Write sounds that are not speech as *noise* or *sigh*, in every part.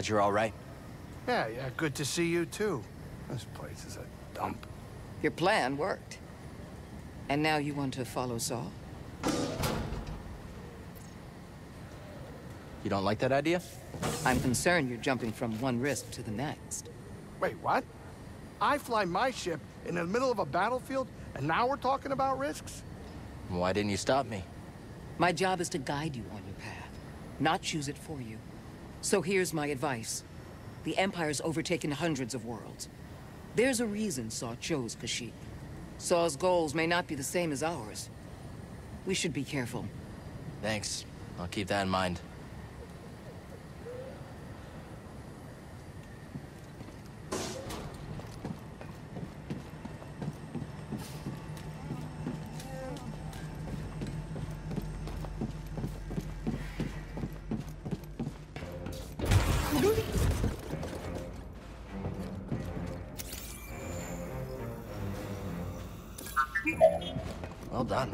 Glad you're all right. Yeah, yeah, good to see you too. This place is a dump. Your plan worked. And now you want to follow Saw? You don't like that idea? I'm concerned you're jumping from one risk to the next. Wait, what? I fly my ship in the middle of a battlefield, and now we're talking about risks? Why didn't you stop me? My job is to guide you on your path, not choose it for you. So here's my advice. The Empire's overtaken hundreds of worlds. There's a reason Saw chose Kashyyyk. Saw's goals may not be the same as ours. We should be careful. Thanks. I'll keep that in mind. Done.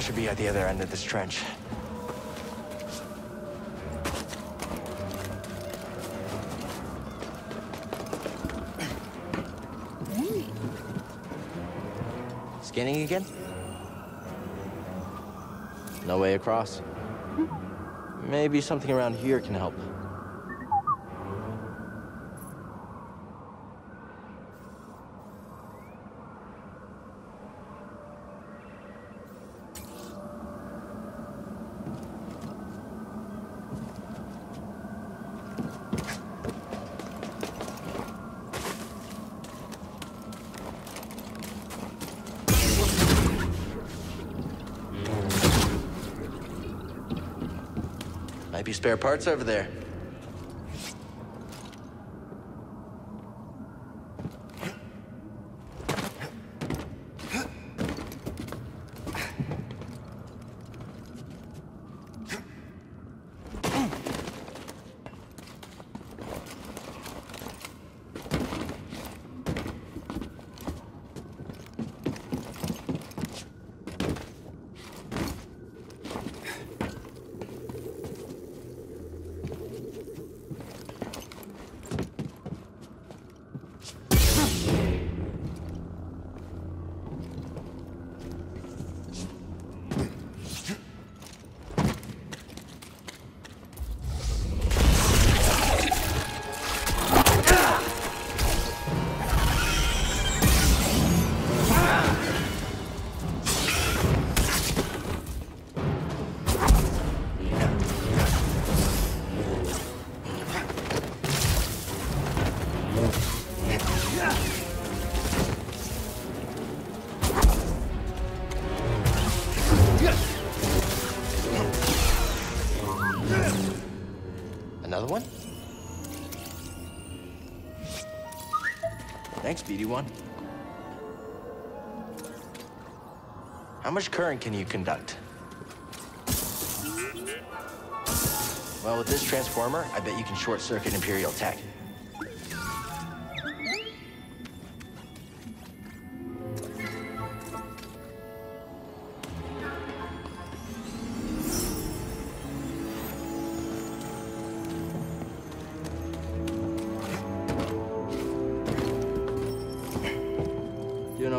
Should be at the other end of this trench. Scanning again? No way across. Maybe something around here can help. Be spare parts over there. Thanks, BD1. How much current can you conduct? Well, with this transformer, I bet you can short-circuit Imperial tech.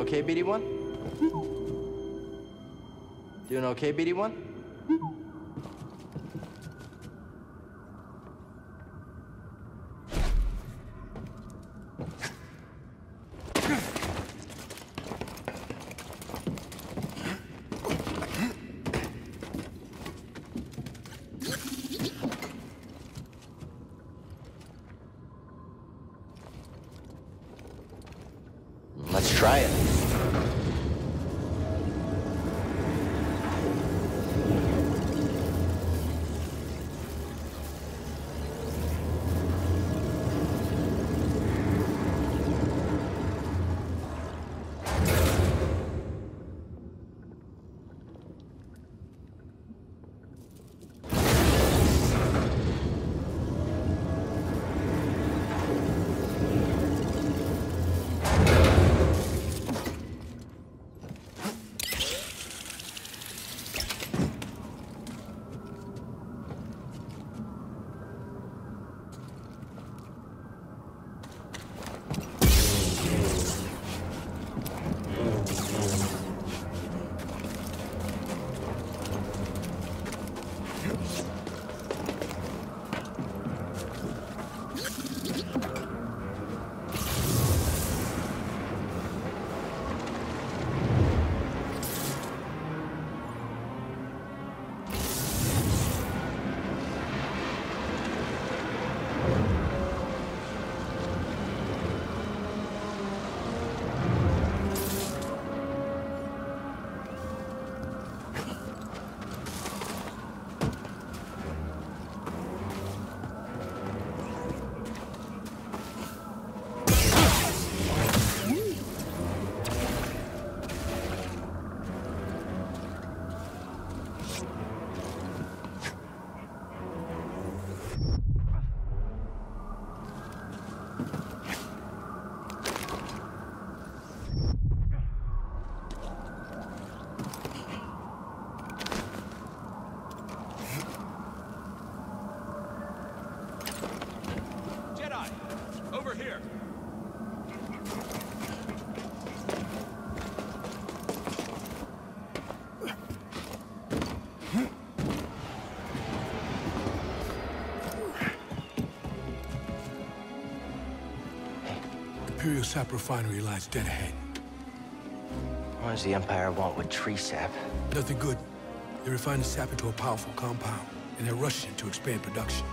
Okay, BD1? Doing okay, BD1? Imperial sap refinery lies dead ahead. What does the Empire want with tree sap? Nothing good. They refine the sap into a powerful compound, and they're rushing to expand production.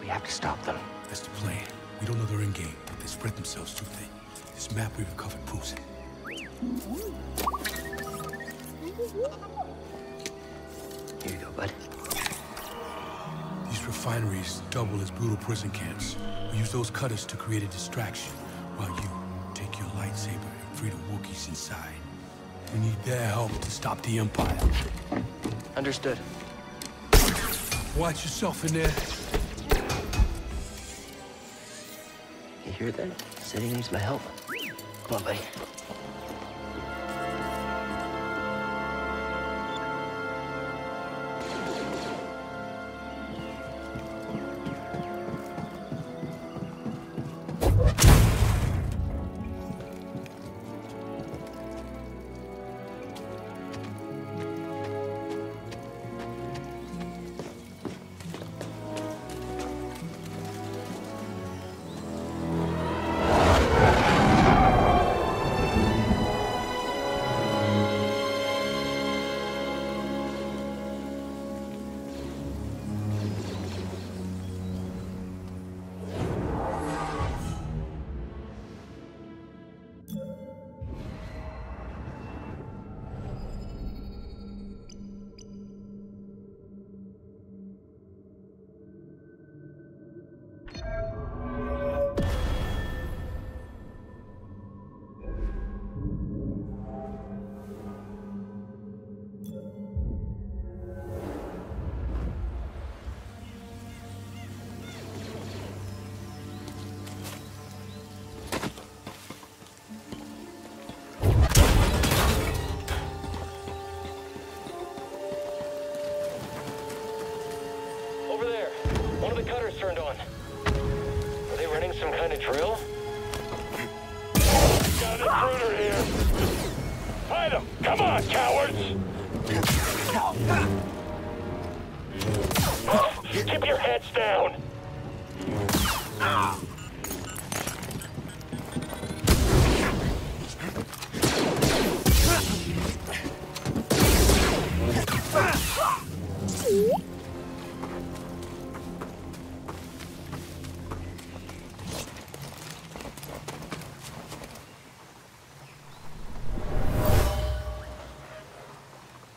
We have to stop them. That's the plan. We don't know their end game, but they spread themselves too thin. This map we recovered proves it. Here you go, bud. Refineries double as brutal prison camps. We use those cutters to create a distraction, while you take your lightsaber and free the Wookiees inside. We need their help to stop the Empire. Understood. Watch yourself in there. You hear that? Said he needs my help. Come on, buddy.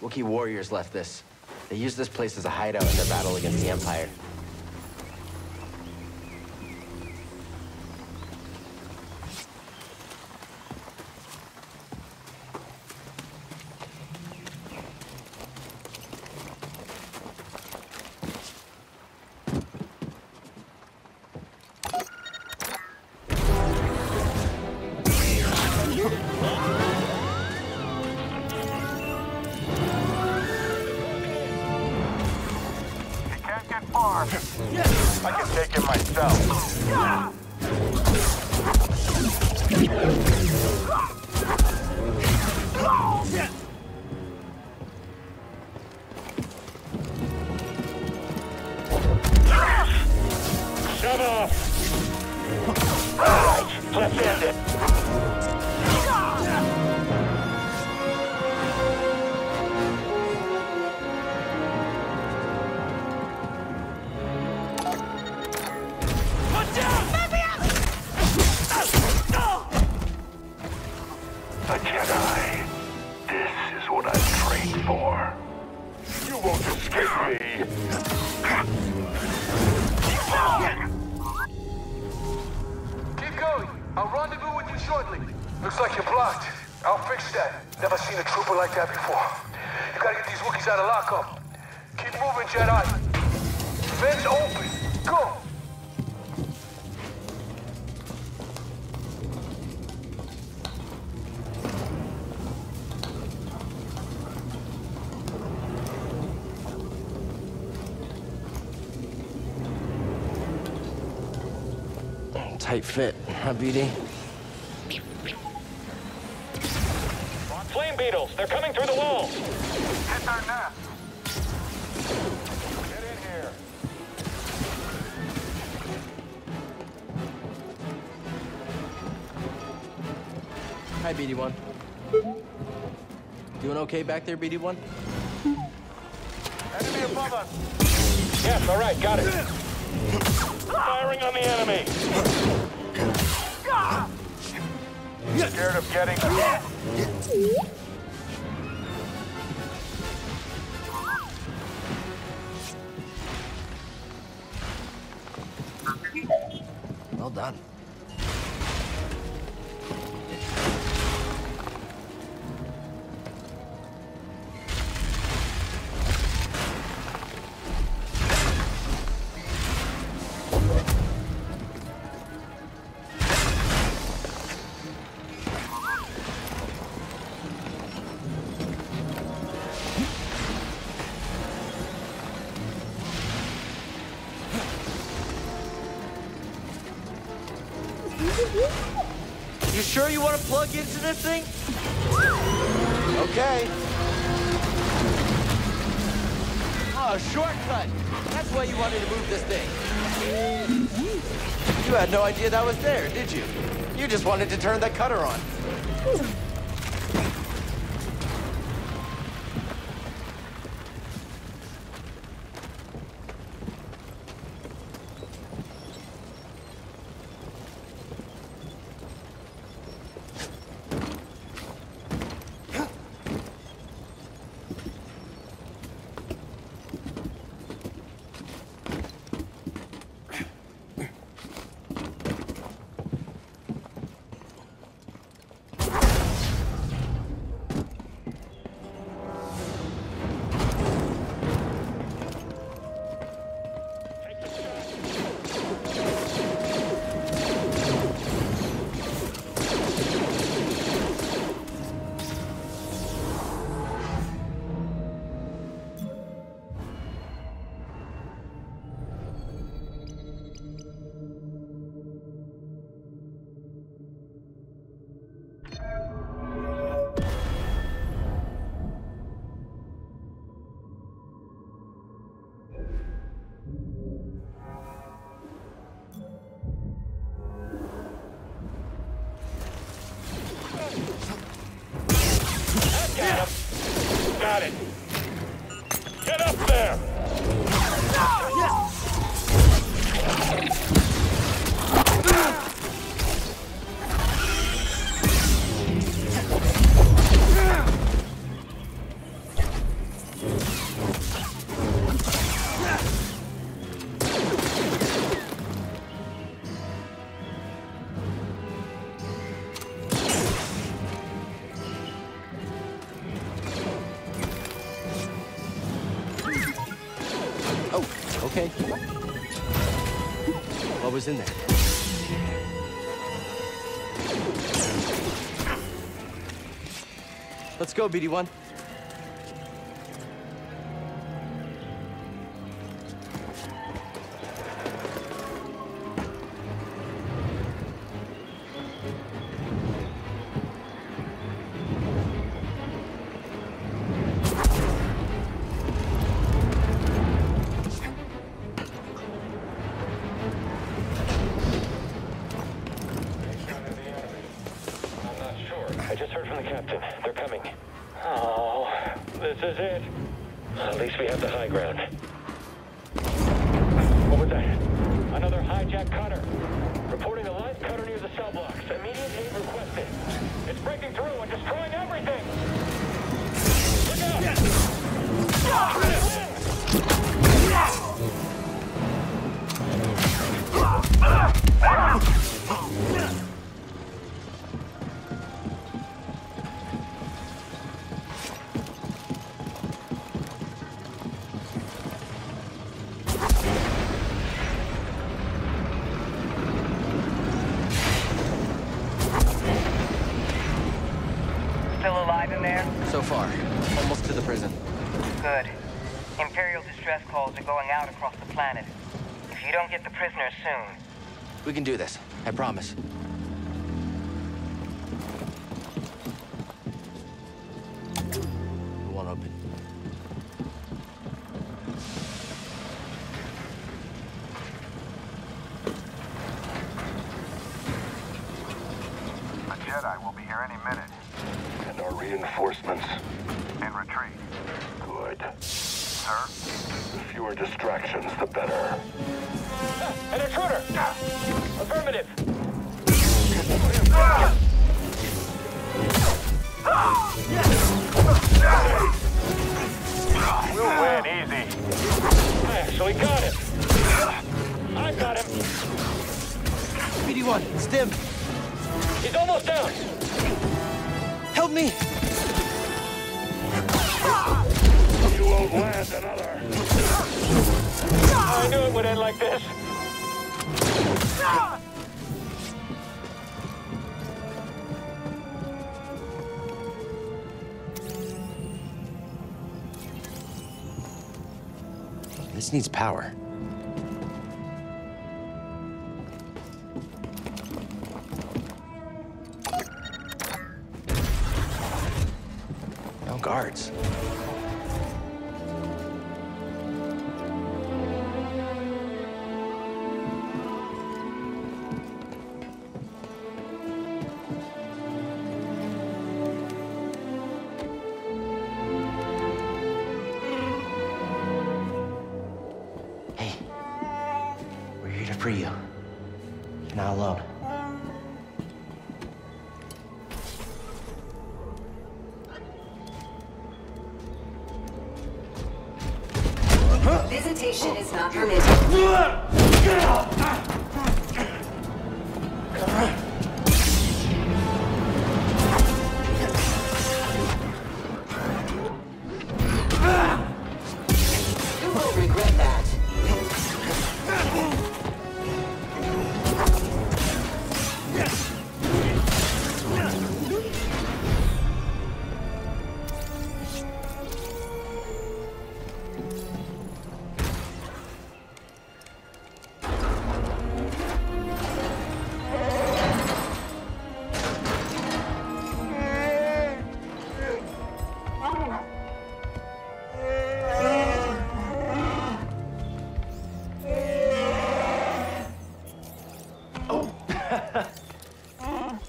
Wookiee warriors left this. They used this place as a hideout in their battle against the Empire. defender. BD. Flame beetles, they're coming through the wall. Hit their nest. Get in here. Hi, BD1. Doing okay back there, BD1? Enemy above us. Yes, all right, got it. Firing on the enemy. Scared of getting... You sure you want to plug into this thing? Okay. Oh, shortcut. That's why you wanted to move this thing. You had no idea that was there, did you? You just wanted to turn that cutter on. Okay. What was in there? Let's go, BD1. We can do this. I promise. Needs power. Free you. You're not alone. Visitation is not permitted.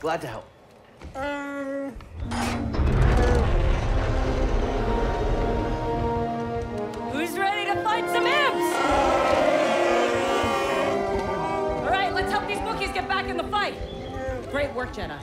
Glad to help. Um, who's ready to fight some imps? All right, let's help these Wookiees get back in the fight. Great work, Jedi.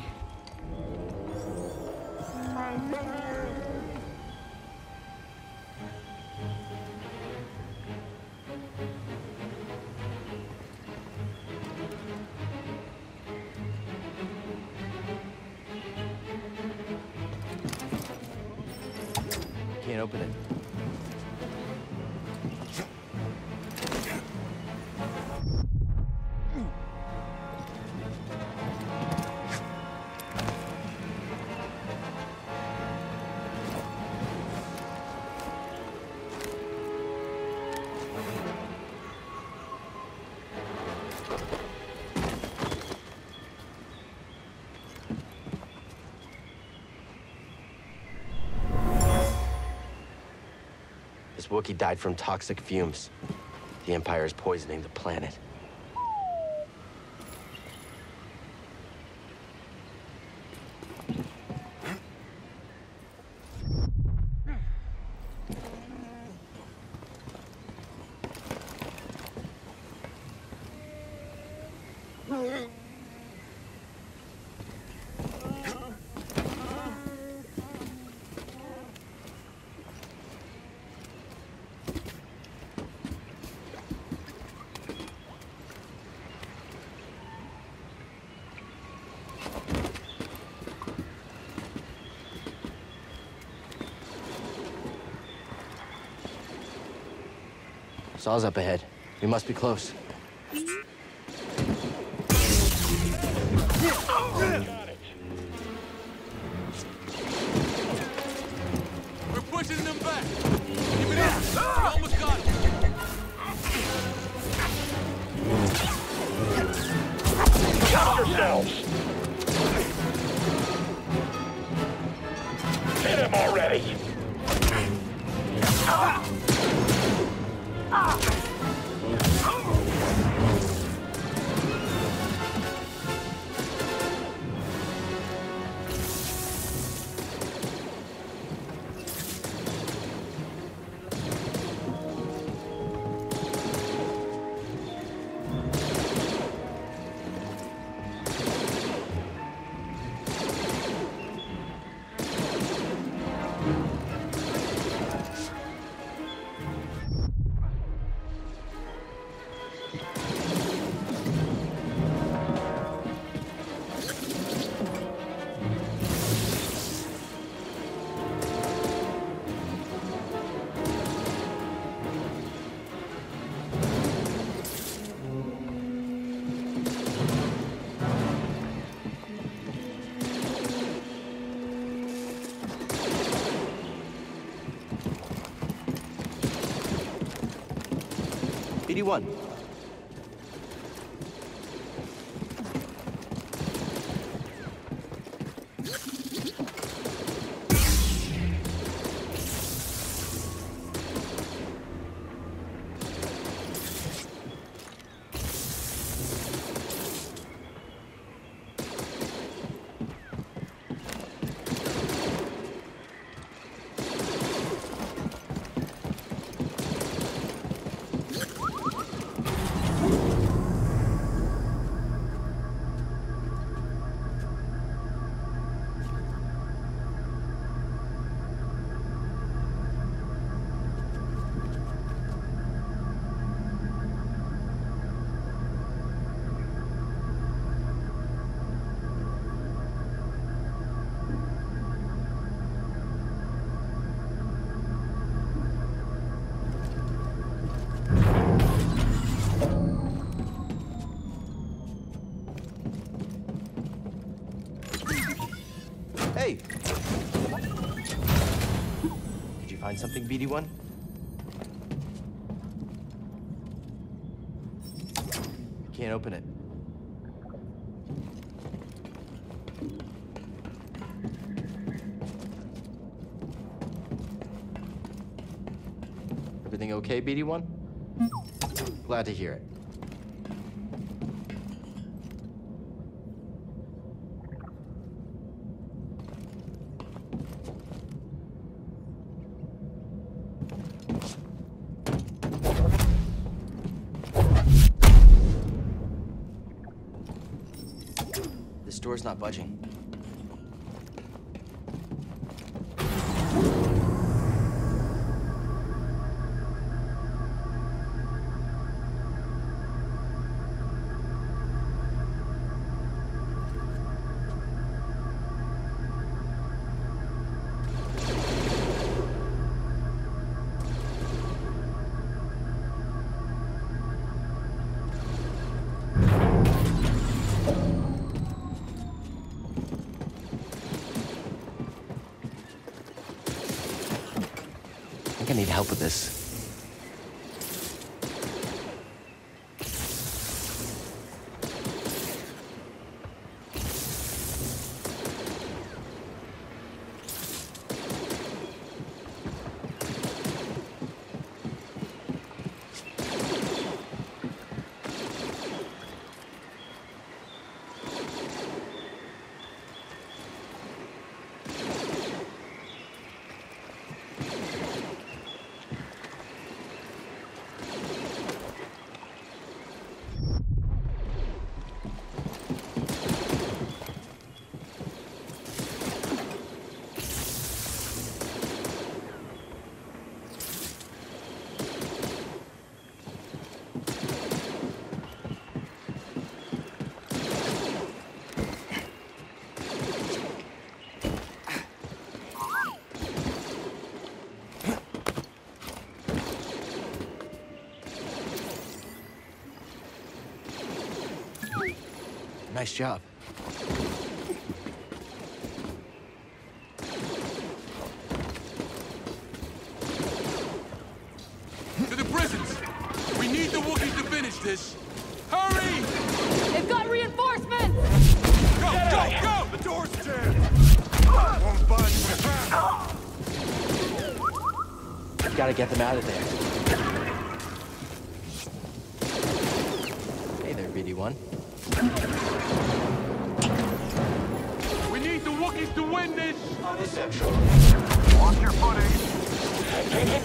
This Wookiee died from toxic fumes. The Empire is poisoning the planet. Saw's up ahead. We must be close. BD-1. Something, BD-1? Can't open it. Everything okay, BD-1? Glad to hear it. This door's not budging. Help with this. Nice job. To the prisons! We need the Wookiees to finish this! Hurry! They've got reinforcements! Go, go, go! The door's jammed! Won't budge. Gotta get them out of there.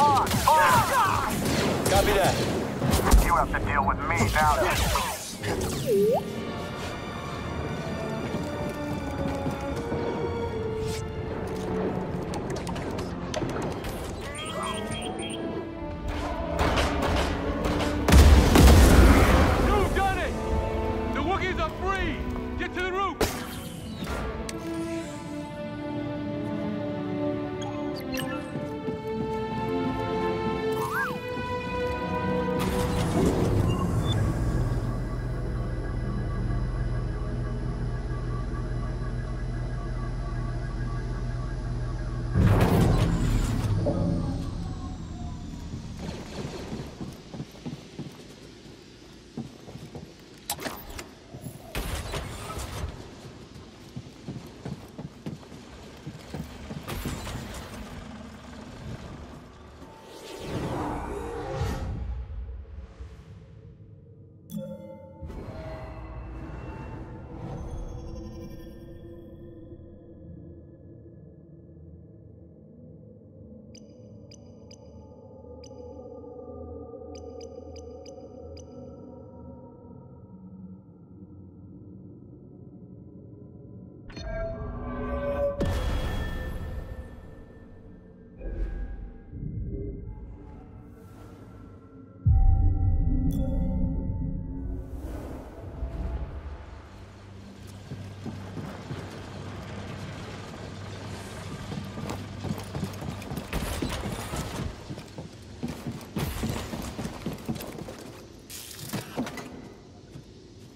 Come on, fire! Copy that. You have to deal with me now. *laughs*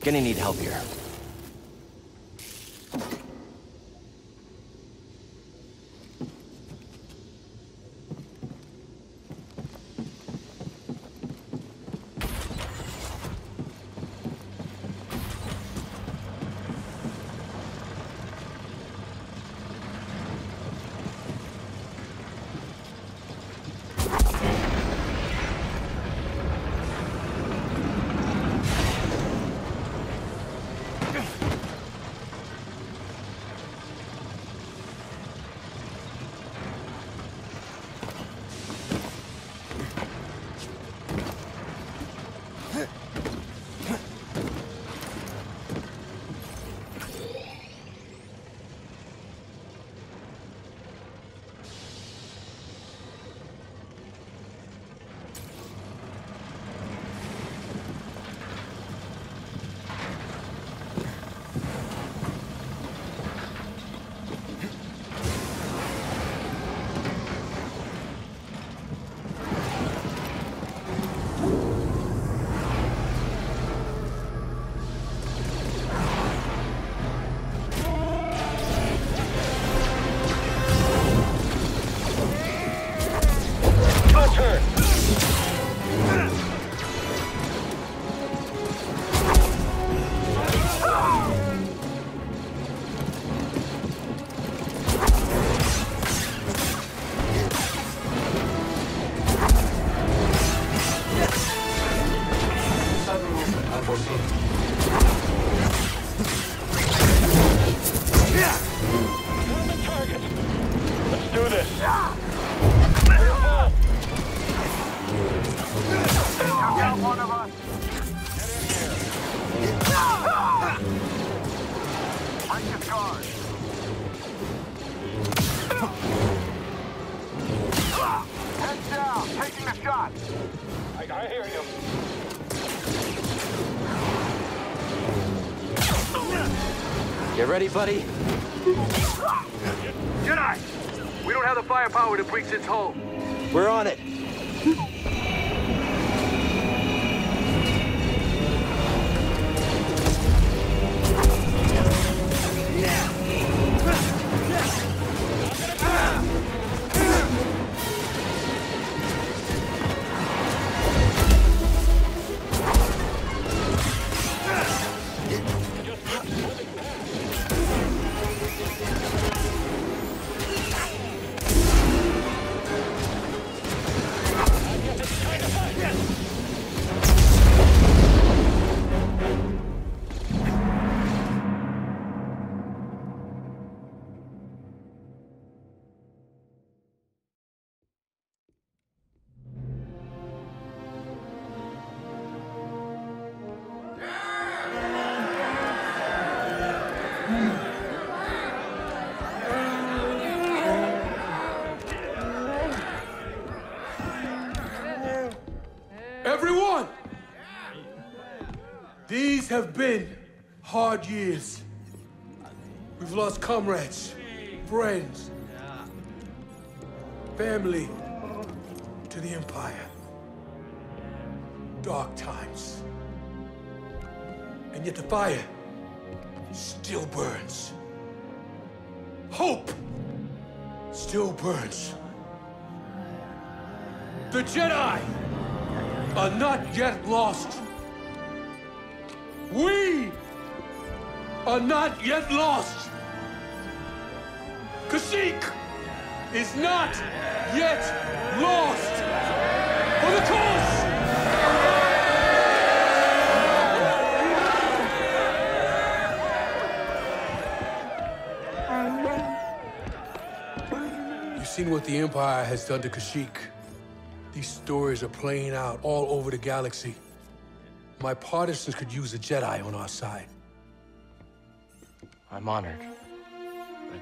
Gonna need help here. Break his guard. Heads down, taking the shot. I, I hear you. You ready, buddy? Jedi! We don't have the firepower to breach its hull. We're on it. These have been hard years. We've lost comrades, friends, family to the Empire. Dark times. And yet the fire still burns. Hope still burns. The Jedi are not yet lost. We are not yet lost. Kashyyyk is not yet lost. For the cause! You've seen what the Empire has done to Kashyyyk. These stories are playing out all over the galaxy. My partisans could use a Jedi on our side. I'm honored. But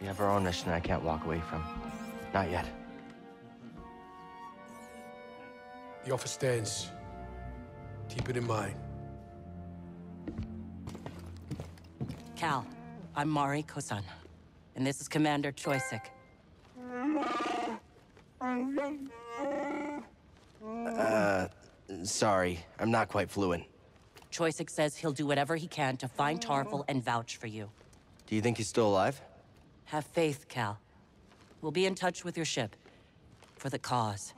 we have our own mission I can't walk away from. Not yet. The offer stands. Keep it in mind. Cal, I'm Mari Kosan, and this is Commander Choyyssyk. Uh, sorry. I'm not quite fluent. Choyyssyk says he'll do whatever he can to find Tarfful and vouch for you. Do you think he's still alive? Have faith, Cal. We'll be in touch with your ship. For the cause.